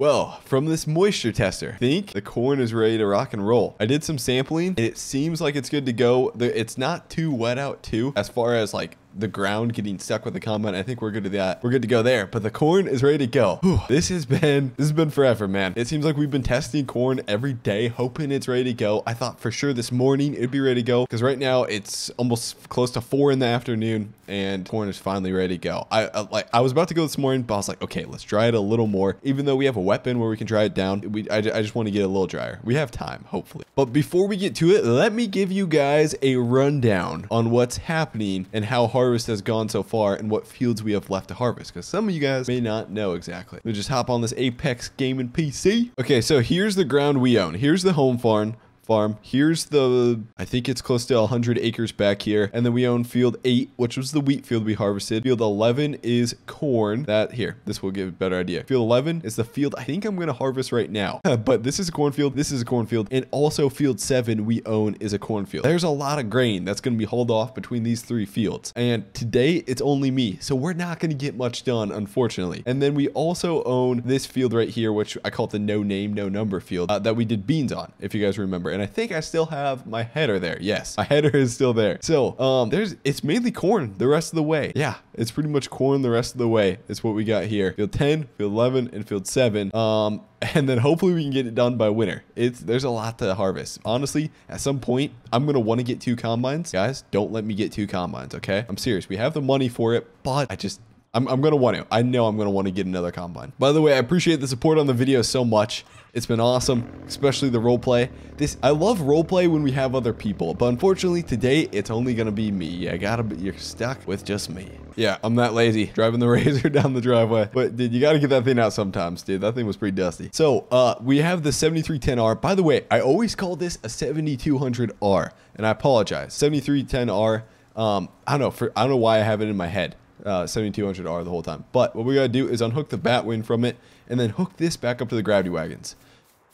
Well, from this moisture tester, I think the corn is ready to rock and roll. I did some sampling and it seems like it's good to go. It's not too wet out too, as far as like the ground getting stuck with the combine. I think we're good to that. We're good to go there. But the corn is ready to go. Whew, this has been this has been forever, man. It seems like we've been testing corn every day, hoping it's ready to go. I thought for sure this morning it'd be ready to go because right now it's almost close to four in the afternoon and corn is finally ready to go. I, I like I was about to go this morning, but I was like, okay, let's dry it a little more. Even though we have a weapon where we can dry it down, we I, I just want to get a little drier. We have time, hopefully. But before we get to it, let me give you guys a rundown on what's happening and how harvest has gone so far and what fields we have left to harvest because some of you guys may not know exactly. Me just hop on this Apex gaming PC. Okay, so here's the ground we own. Here's the home farm farm. Here's the, I think it's close to 100 acres back here. And then we own field 8, which was the wheat field we harvested. Field 11 is corn. That here, this will give a better idea. Field 11 is the field I think I'm going to harvest right now. but this is a cornfield. This is a cornfield. And also field 7 we own is a cornfield. There's a lot of grain that's going to be hauled off between these three fields. And today it's only me. So we're not going to get much done, unfortunately. And then we also own this field right here, which I call it the no name, no number field uh, that we did beans on, if you guys remember. And and I think I still have my header there. Yes, my header is still there. So um, there's it's mainly corn the rest of the way. Yeah, it's pretty much corn the rest of the way. It's what we got here. Field 10, field 11, and field 7. Um, and then hopefully we can get it done by winter. It's there's a lot to harvest. Honestly, at some point, I'm gonna want to get two combines. Guys, don't let me get two combines, okay? I'm serious. We have the money for it, but I just I'm, I'm going to want to. I know I'm going to want to get another combine. By the way, I appreciate the support on the video so much. It's been awesome, especially the roleplay. This I love roleplay when we have other people, but unfortunately today it's only gonna be me. I gotta be, you're stuck with just me. Yeah, I'm that lazy, driving the Razor down the driveway. But dude, you gotta get that thing out sometimes, dude. That thing was pretty dusty. So uh, we have the 7310R. By the way, I always call this a 7200R, and I apologize. 7310R. Um, I don't know. For I don't know why I have it in my head uh, 7200R the whole time. But what we got to do is unhook the Batwing from it and then hook this back up to the gravity wagons.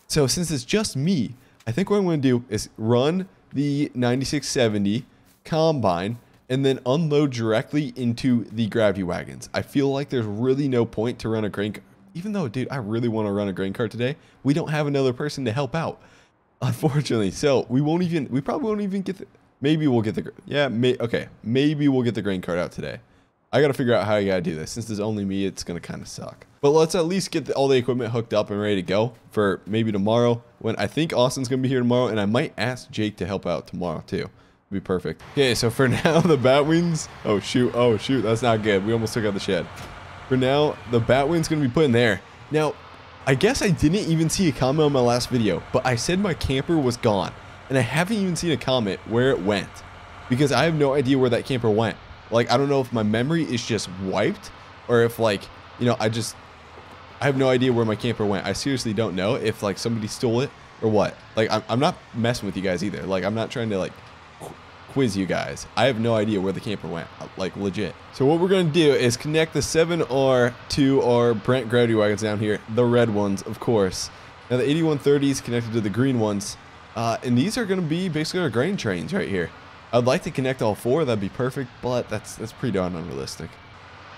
So since it's just me, I think what I'm to do is run the 9670 combine and then unload directly into the gravity wagons. I feel like there's really no point to run a grain even though, dude, I really want to run a grain cart today. We don't have another person to help out, unfortunately. So we won't even, we probably won't even get the, maybe we'll get the, yeah, may, okay, maybe we'll get the grain cart out today. I got to figure out how I got to do this. Since there's only me, it's going to kind of suck. But let's at least get the, all the equipment hooked up and ready to go for maybe tomorrow when I think Austin's going to be here tomorrow. And I might ask Jake to help out tomorrow too. It'd Be perfect. Okay, so for now, the Batwings. Oh, shoot. Oh, shoot. That's not good. We almost took out the shed. For now, the Batwing's going to be put in there. Now, I guess I didn't even see a comment on my last video, but I said my camper was gone. And I haven't even seen a comment where it went. Because I have no idea where that camper went. Like, I don't know if my memory is just wiped or if, like, you know, I just, I have no idea where my camper went. I seriously don't know if, like, somebody stole it or what. Like, I'm, I'm not messing with you guys either. Like, I'm not trying to, like, qu quiz you guys. I have no idea where the camper went, like, legit. So what we're going to do is connect the 7R to our Brent gravity wagons down here, the red ones, of course. Now, the 8130 is connected to the green ones. Uh, and these are going to be basically our grain trains right here. I'd like to connect all four, that'd be perfect, but that's that's pretty darn unrealistic.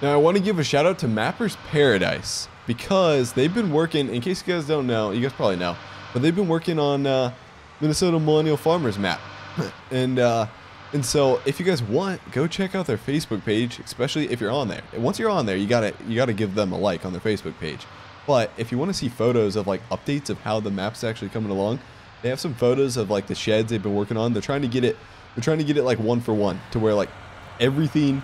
Now I want to give a shout out to Mappers Paradise because they've been working, in case you guys don't know, you guys probably know, but they've been working on uh, Minnesota Millennial Farmers map. and uh, and so if you guys want, go check out their Facebook page, especially if you're on there. And once you're on there, you gotta you gotta give them a like on their Facebook page. But if you want to see photos of like updates of how the map's actually coming along, they have some photos of like the sheds they've been working on. They're trying to get it they're trying to get it like one for one to where like everything,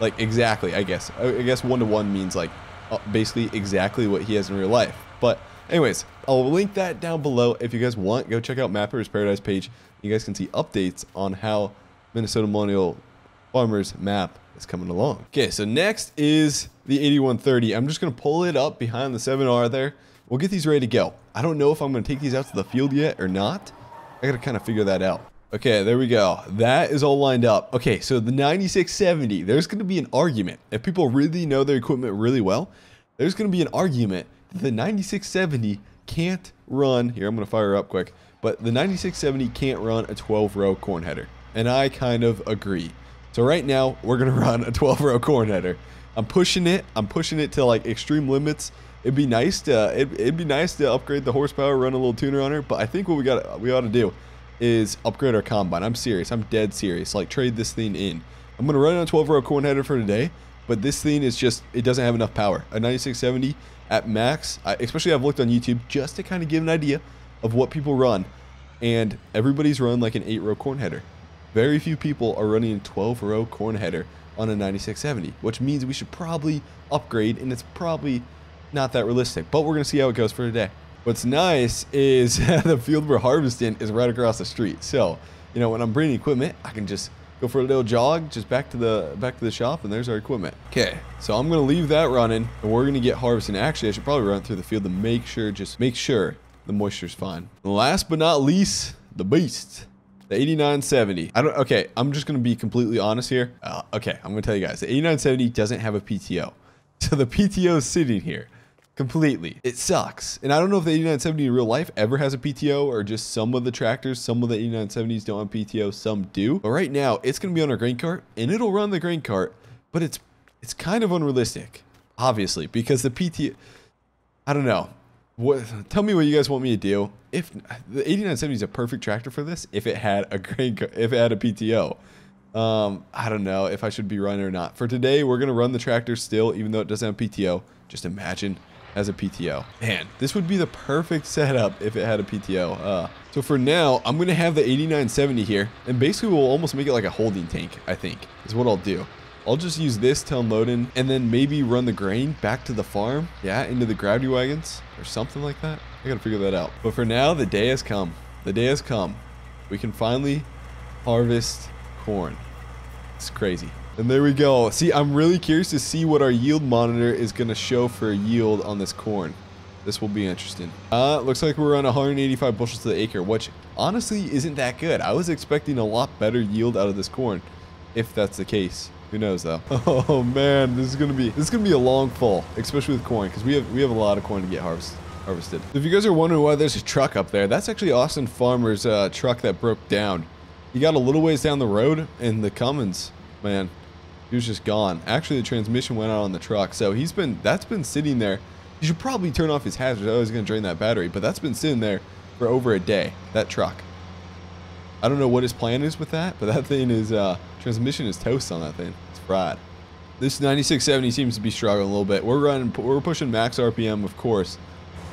like exactly, I guess. I guess one to one means like uh, basically exactly what he has in real life. But anyways, I'll link that down below. If you guys want, go check out Mapper's Paradise page. You guys can see updates on how Minnesota Millennial Farmers map is coming along. Okay, so next is the 8130. I'm just going to pull it up behind the 7R there. We'll get these ready to go. I don't know if I'm going to take these out to the field yet or not. I got to kind of figure that out. Okay, there we go. That is all lined up. Okay, so the 9670, there's going to be an argument. If people really know their equipment really well, there's going to be an argument that the 9670 can't run. Here, I'm going to fire up quick. But the 9670 can't run a 12-row corn header. And I kind of agree. So right now, we're going to run a 12-row corn header. I'm pushing it. I'm pushing it to like extreme limits. It'd be nice to it, it'd be nice to upgrade the horsepower, run a little tuner on her. But I think what we got we ought to do is upgrade our combine. I'm serious. I'm dead serious. Like trade this thing in. I'm gonna run on a 12 row corn header for today, but this thing is just it doesn't have enough power. A 9670 at max, I, especially I've looked on YouTube just to kind of give an idea of what people run, and everybody's run like an eight row corn header. Very few people are running a 12 row corn header on a 9670, which means we should probably upgrade, and it's probably not that realistic. But we're gonna see how it goes for today. What's nice is the field we're harvesting is right across the street. So, you know, when I'm bringing equipment, I can just go for a little jog, just back to the back to the shop, and there's our equipment. Okay, so I'm gonna leave that running, and we're gonna get harvesting. Actually, I should probably run through the field to make sure, just make sure the moisture's fine. And last but not least, the beast. The 8970. I don't, okay, I'm just going to be completely honest here. Uh, okay, I'm going to tell you guys. The 8970 doesn't have a PTO. So the PTO is sitting here completely. It sucks. And I don't know if the 8970 in real life ever has a PTO or just some of the tractors, some of the 8970s don't have PTO, some do. But right now, it's going to be on our grain cart and it'll run the grain cart, but it's it's kind of unrealistic, obviously, because the PTO, I don't know. What, tell me what you guys want me to do. If the 8970 is a perfect tractor for this, if it had a grain, if it had a PTO, um, I don't know if I should be running or not. For today, we're gonna run the tractor still, even though it doesn't have PTO. Just imagine as a PTO. Man, this would be the perfect setup if it had a PTO. Uh, so for now, I'm gonna have the 8970 here, and basically we'll almost make it like a holding tank. I think is what I'll do. I'll just use this to unload in and then maybe run the grain back to the farm. Yeah, into the gravity wagons or something like that. I gotta figure that out. But for now, the day has come. The day has come. We can finally harvest corn. It's crazy. And there we go. See, I'm really curious to see what our yield monitor is going to show for a yield on this corn. This will be interesting. Uh, looks like we're on 185 bushels to the acre, which honestly isn't that good. I was expecting a lot better yield out of this corn, if that's the case. Who knows though? Oh man, this is gonna be this is gonna be a long fall, especially with corn, because we have we have a lot of corn to get harvest, harvested. If you guys are wondering why there's a truck up there, that's actually Austin Farmer's uh, truck that broke down. He got a little ways down the road, and the Cummins, man, he was just gone. Actually, the transmission went out on the truck, so he's been that's been sitting there. You should probably turn off his hazards. I was gonna drain that battery, but that's been sitting there for over a day. That truck. I don't know what his plan is with that, but that thing is uh, transmission is toast on that thing. It's fried. This 9670 seems to be struggling a little bit. We're running, we're pushing max RPM, of course,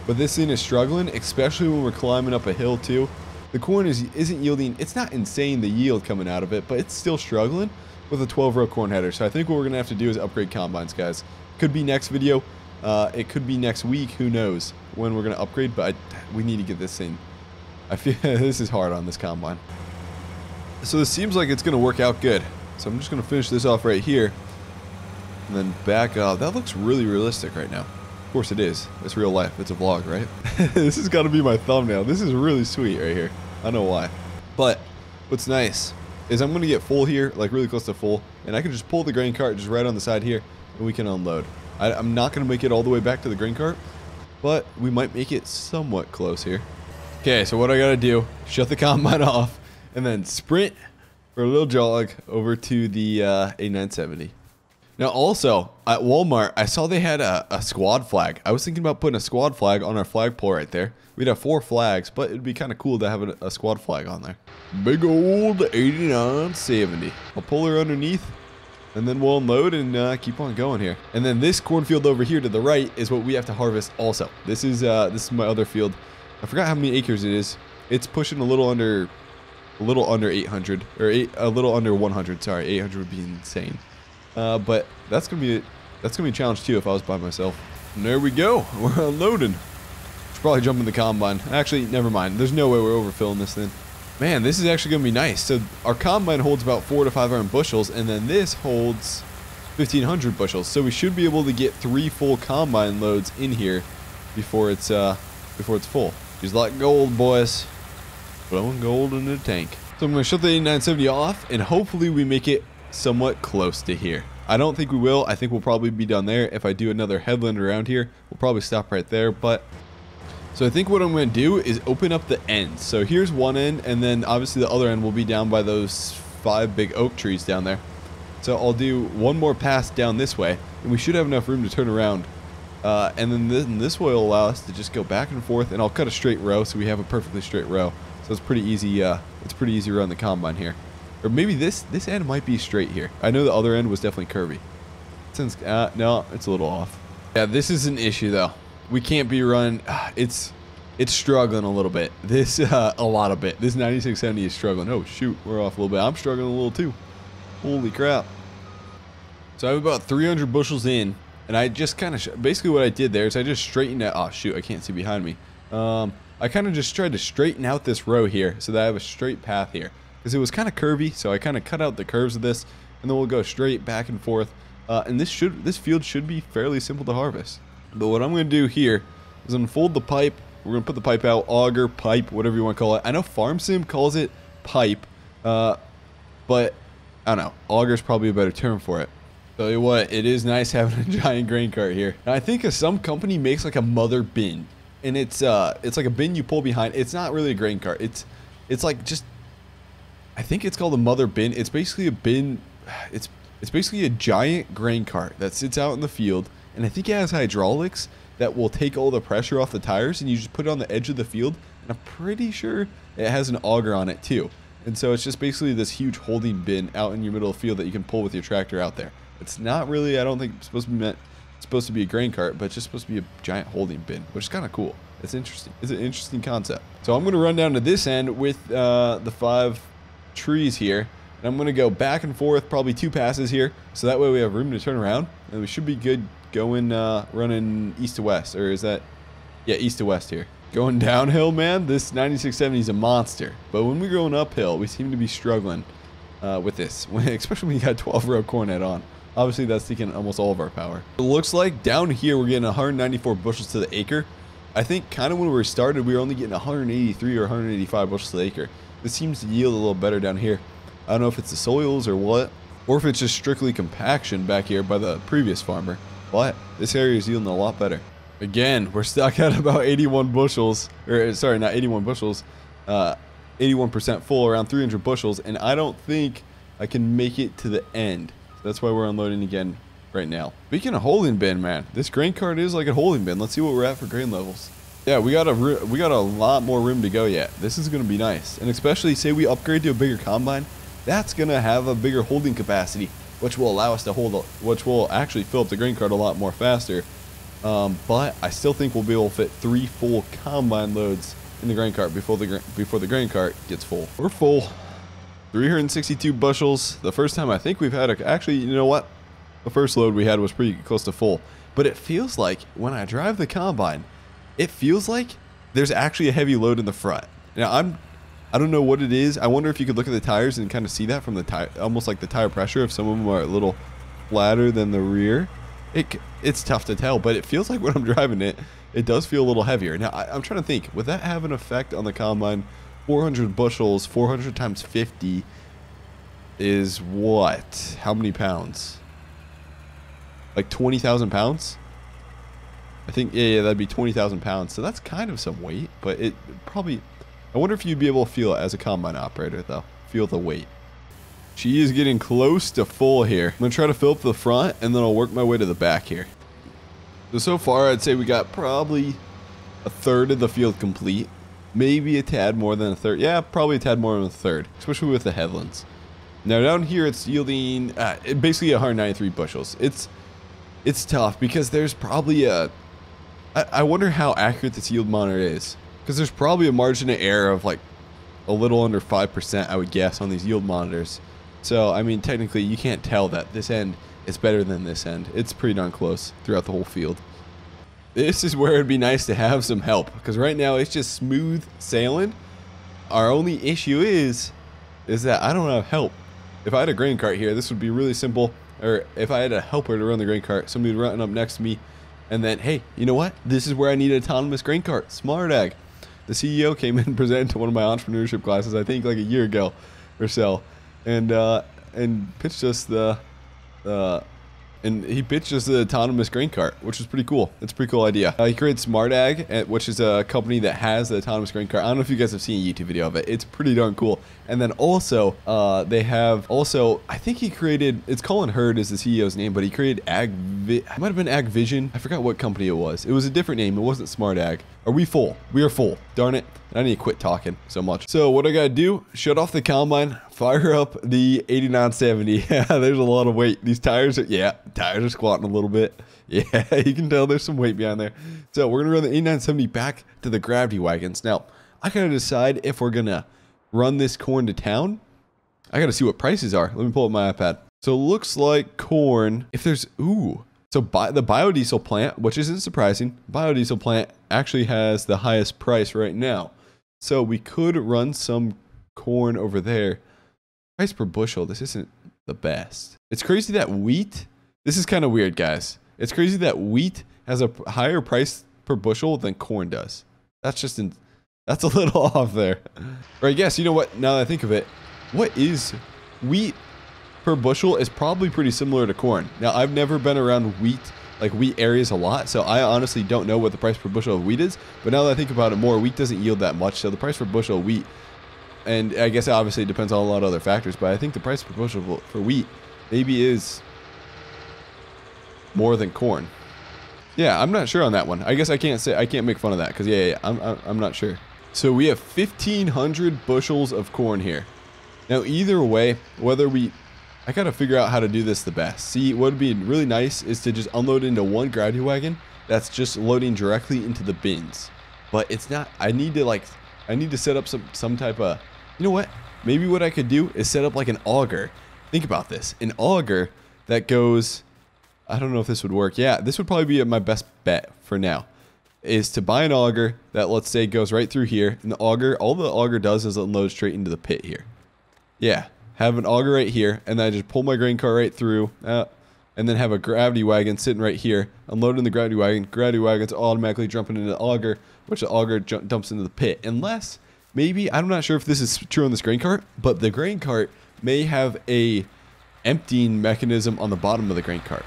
but this thing is struggling, especially when we're climbing up a hill too. The corn is isn't yielding. It's not insane the yield coming out of it, but it's still struggling with a 12 row corn header. So I think what we're gonna have to do is upgrade combines, guys. Could be next video. Uh, it could be next week. Who knows when we're gonna upgrade? But I, we need to get this thing I feel this is hard on this combine. So this seems like it's going to work out good. So I'm just going to finish this off right here. And then back up. That looks really realistic right now. Of course it is. It's real life. It's a vlog, right? this has got to be my thumbnail. This is really sweet right here. I don't know why. But what's nice is I'm going to get full here, like really close to full. And I can just pull the grain cart just right on the side here. And we can unload. I, I'm not going to make it all the way back to the grain cart. But we might make it somewhat close here. Okay, so what I gotta do, shut the combine off, and then sprint for a little jog over to the uh, 8970. Now also, at Walmart, I saw they had a, a squad flag. I was thinking about putting a squad flag on our flagpole right there. We'd have four flags, but it'd be kind of cool to have a, a squad flag on there. Big old 8970. I'll pull her underneath, and then we'll unload and uh, keep on going here. And then this cornfield over here to the right is what we have to harvest also. This is uh, this is my other field. I forgot how many acres it is. It's pushing a little under, a little under 800 or eight, a little under 100. Sorry, 800 would be insane. Uh, but that's gonna be that's gonna be a challenge too if I was by myself. And there we go. We're unloading. Should probably jump in the combine. Actually, never mind. There's no way we're overfilling this thing. Man, this is actually gonna be nice. So our combine holds about four to five hundred bushels, and then this holds 1500 bushels. So we should be able to get three full combine loads in here before it's uh before it's full. He's like gold, boys. Blowing gold in the tank. So I'm going to shut the 8970 off, and hopefully we make it somewhat close to here. I don't think we will. I think we'll probably be done there. If I do another headland around here, we'll probably stop right there. But So I think what I'm going to do is open up the ends. So here's one end, and then obviously the other end will be down by those five big oak trees down there. So I'll do one more pass down this way, and we should have enough room to turn around Uh, and then this, and this will allow us to just go back and forth, and I'll cut a straight row so we have a perfectly straight row. So it's pretty easy. Uh, it's pretty easy to run the combine here. Or maybe this this end might be straight here. I know the other end was definitely curvy. Since uh, no, it's a little off. Yeah, this is an issue though. We can't be run. It's it's struggling a little bit. This uh, a lot of bit. This 9670 is struggling. Oh shoot, we're off a little bit. I'm struggling a little too. Holy crap. So I'm about 300 bushels in, and I just kind of basically what I did there is I just straightened out. Oh shoot, I can't see behind me. Um, I kind of just tried to straighten out this row here so that I have a straight path here because it was kind of curvy. So I kind of cut out the curves of this, and then we'll go straight back and forth. Uh, and this should this field should be fairly simple to harvest. But what I'm going to do here is unfold the pipe. We're going to put the pipe out, auger, pipe, whatever you want to call it. I know Farm Sim calls it pipe, uh, but I don't know. Auger is probably a better term for it. Tell you what, it is nice having a giant grain cart here. Now, I think some company makes like a mother bin, and it's uh, it's like a bin you pull behind. It's not really a grain cart. It's it's like just, I think it's called a mother bin. It's basically a bin. It's it's basically a giant grain cart that sits out in the field, and I think it has hydraulics that will take all the pressure off the tires, and you just put it on the edge of the field. And I'm pretty sure it has an auger on it too. And so it's just basically this huge holding bin out in your middle of the field that you can pull with your tractor out there. It's not really, I don't think supposed to be meant, supposed to be a grain cart, but it's just supposed to be a giant holding bin, which is kind of cool. It's interesting. It's an interesting concept. So I'm going to run down to this end with uh, the five trees here. And I'm going to go back and forth, probably two passes here. So that way we have room to turn around. And we should be good going, uh, running east to west. Or is that, yeah, east to west here. Going downhill, man, this 9670 is a monster. But when we're going uphill, we seem to be struggling uh, with this, especially when you got 12 row corn head on. Obviously, that's taking almost all of our power. It looks like down here, we're getting 194 bushels to the acre. I think kind of when we started, we were only getting 183 or 185 bushels to the acre. This seems to yield a little better down here. I don't know if it's the soils or what, or if it's just strictly compaction back here by the previous farmer. But this area is yielding a lot better. Again, we're stuck at about 81 bushels, or sorry, not 81 bushels, 81% uh, full, around 300 bushels, and I don't think I can make it to the end. That's why we're unloading again right now. Speaking of holding bin, man, this grain cart is like a holding bin. Let's see what we're at for grain levels. Yeah, we got a we got a lot more room to go yet. This is going to be nice, and especially say we upgrade to a bigger combine, that's going to have a bigger holding capacity, which will allow us to hold, which will actually fill up the grain cart a lot more faster. Um, but I still think we'll be able to fit three full combine loads in the grain cart before the before the grain cart gets full. We're full. 362 bushels. The first time I think we've had a, actually, you know what? The first load we had was pretty close to full. But it feels like when I drive the combine, it feels like there's actually a heavy load in the front. Now I'm, I don't know what it is. I wonder if you could look at the tires and kind of see that from the tire, almost like the tire pressure. If some of them are a little flatter than the rear, it it's tough to tell. But it feels like when I'm driving it, it does feel a little heavier. Now I, I'm trying to think, would that have an effect on the combine? 400 bushels, 400 times 50 is what? How many pounds? Like 20,000 pounds? I think, yeah, yeah, that'd be 20,000 pounds. So that's kind of some weight, but it probably, I wonder if you'd be able to feel it as a combine operator, though. Feel the weight. She is getting close to full here. I'm going to try to fill up the front, and then I'll work my way to the back here. So, so far, I'd say we got probably a third of the field complete maybe a tad more than a third. Yeah, probably a tad more than a third, especially with the headlands. Now down here, it's yielding uh, basically 193 bushels. It's it's tough because there's probably a. I, I wonder how accurate this yield monitor is because there's probably a margin of error of like a little under five percent, I would guess, on these yield monitors. So I mean, technically, you can't tell that this end is better than this end. It's pretty darn close throughout the whole field. This is where it'd be nice to have some help because right now it's just smooth sailing. Our only issue is, is that I don't have help. If I had a grain cart here, this would be really simple. Or if I had a helper to run the grain cart, somebody running up next to me, and then, hey, you know what? This is where I need an autonomous grain cart. Smart Ag. The CEO came in and presented to one of my entrepreneurship classes, I think like a year ago or so, and uh, and pitched us the uh, and he pitched us the autonomous grain cart, which is pretty cool. It's a pretty cool idea. Uh, he created Smart Ag, uh, which is a company that has the autonomous grain cart. I don't know if you guys have seen a YouTube video of it. It's pretty darn cool. And then also, uh, they have also, I think he created, it's Colin Hurd is the CEO's name, but he created Ag, it might have been Ag Vision. I forgot what company it was. It was a different name. It wasn't Smart Ag. Are we full? We are full. Darn it. I need to quit talking so much. So what I gotta do, shut off the combine, fire up the 8970. Yeah, there's a lot of weight. These tires are, yeah, tires are squatting a little bit. Yeah, you can tell there's some weight behind there. So we're gonna run the 8970 back to the gravity wagons. Now, I gotta decide if we're gonna run this corn to town. I gotta see what prices are. Let me pull up my iPad. So it looks like corn, if there's, ooh, so bi the biodiesel plant, which isn't surprising, biodiesel plant actually has the highest price right now. So we could run some corn over there. Price per bushel, this isn't the best. It's crazy that wheat, this is kind of weird, guys. It's crazy that wheat has a higher price per bushel than corn does. That's just, in, that's a little off there. Or I guess, you know what, now that I think of it, what is wheat per bushel is probably pretty similar to corn. Now, I've never been around wheat like wheat areas a lot. So I honestly don't know what the price per bushel of wheat is. But now that I think about it more, wheat doesn't yield that much. So the price per bushel of wheat, and I guess obviously it depends on a lot of other factors, but I think the price bushel for wheat maybe is more than corn. Yeah, I'm not sure on that one. I guess I can't say I can't make fun of that because yeah, yeah, yeah I'm, I'm I'm not sure. So we have 1,500 bushels of corn here. Now either way, whether we I gotta figure out how to do this the best. See, what would be really nice is to just unload into one gravity wagon that's just loading directly into the bins. But it's not, I need to like, I need to set up some, some type of, you know what? Maybe what I could do is set up like an auger. Think about this. An auger that goes, I don't know if this would work. Yeah, this would probably be my best bet for now is to buy an auger that let's say goes right through here and the auger all the auger does is unload straight into the pit here yeah have an auger right here, and then I just pull my grain cart right through, uh, and then have a gravity wagon sitting right here, unloading the gravity wagon. Gravity wagon's automatically jumping into the auger, which the auger dumps into the pit. Unless, maybe, I'm not sure if this is true on this grain cart, but the grain cart may have a emptying mechanism on the bottom of the grain cart.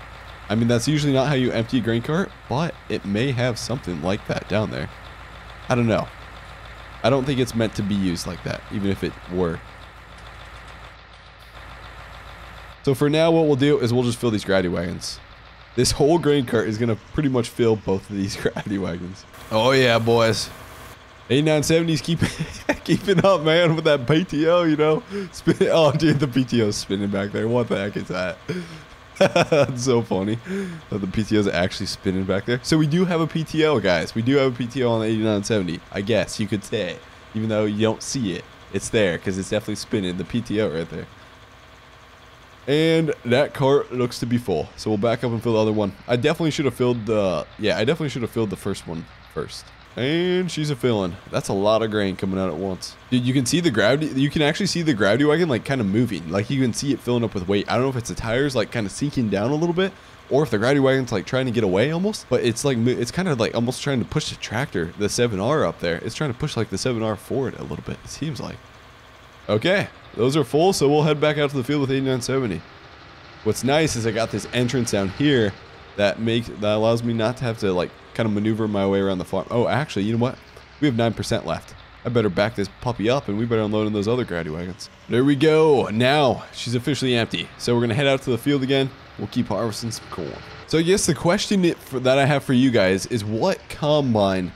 I mean, that's usually not how you empty a grain cart, but it may have something like that down there. I don't know. I don't think it's meant to be used like that, even if it were. So for now, what we'll do is we'll just fill these gravity wagons. This whole grain cart is going to pretty much fill both of these gravity wagons. Oh yeah, boys. 8970s keep keeping up, man, with that PTO, you know? Spin oh, dude, the PTO's spinning back there. What the heck is that? That's so funny that the PTO is actually spinning back there. So we do have a PTO, guys. We do have a PTO on the 8970. I guess you could say, even though you don't see it, it's there because it's definitely spinning the PTO right there. And that cart looks to be full. So we'll back up and fill the other one. I definitely should have filled the... Yeah, I definitely should have filled the first one first. And she's a filling. That's a lot of grain coming out at once. Dude, you can see the gravity... You can actually see the gravity wagon, like, kind of moving. Like, you can see it filling up with weight. I don't know if it's the tires, like, kind of sinking down a little bit. Or if the gravity wagon's, like, trying to get away almost. But it's, like, it's kind of, like, almost trying to push the tractor, the 7R up there. It's trying to push, like, the 7R forward a little bit, it seems like. Okay, those are full, so we'll head back out to the field with 8970. What's nice is I got this entrance down here that makes that allows me not to have to like kind of maneuver my way around the farm. Oh, actually, you know what? We have 9% left. I better back this puppy up and we better unload in those other gravity wagons. There we go. Now she's officially empty. So we're going to head out to the field again. We'll keep harvesting some corn. So I guess the question that I have for you guys is what combine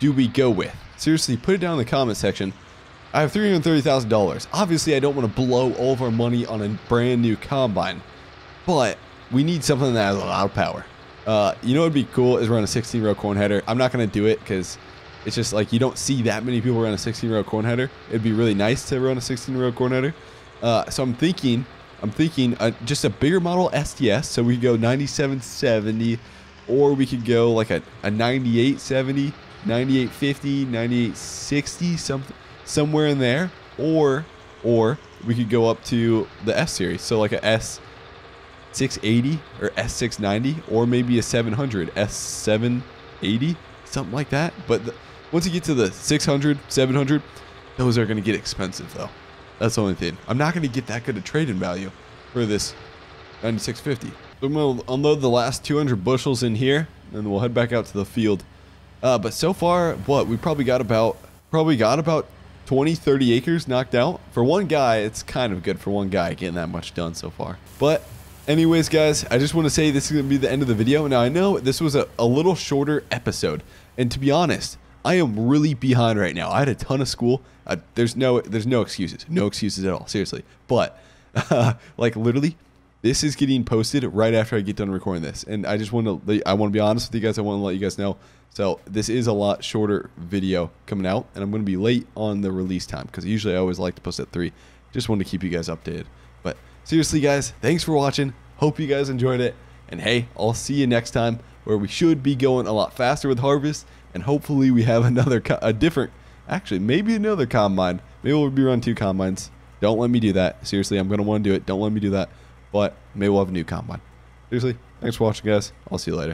do we go with? Seriously, put it down in the comment section. I have $330,000. Obviously, I don't want to blow all of our money on a brand new combine, but we need something that has a lot of power. Uh, you know what would be cool is run a 16 row corn header. I'm not going to do it because it's just like you don't see that many people run a 16 row corn header. It'd be really nice to run a 16 row corn header. Uh, so I'm thinking, I'm thinking uh, just a bigger model STS. So we could go 9770 or we could go like a, a 9870, 9850, 9860, something somewhere in there, or or we could go up to the S series, so like a S680 or S690, or maybe a 700 S780, something like that. But the, once you get to the 600, 700, those are going to get expensive though. That's the only thing. I'm not going to get that good a trade-in value for this 9650. So I'm going to unload the last 200 bushels in here, and we'll head back out to the field. Uh, but so far, what? We probably got about, probably got about 20, 30 acres knocked out. For one guy, it's kind of good for one guy getting that much done so far. But anyways, guys, I just want to say this is going to be the end of the video. Now, I know this was a, a little shorter episode. And to be honest, I am really behind right now. I had a ton of school. There's no there's no excuses. No excuses at all. Seriously. But uh, like literally this is getting posted right after I get done recording this. And I just want to I want to be honest with you guys. I want to let you guys know. So this is a lot shorter video coming out and I'm going to be late on the release time because usually I always like to post at 3. Just want to keep you guys updated. But seriously guys, thanks for watching. Hope you guys enjoyed it. And hey, I'll see you next time where we should be going a lot faster with harvest and hopefully we have another a different actually maybe another combine. Maybe we'll be running two combines. Don't let me do that. Seriously i'm gonna want to do it. Don't let me do that. But maybe we'll have a new combine. Seriously thanks for watching guys. I'll see you later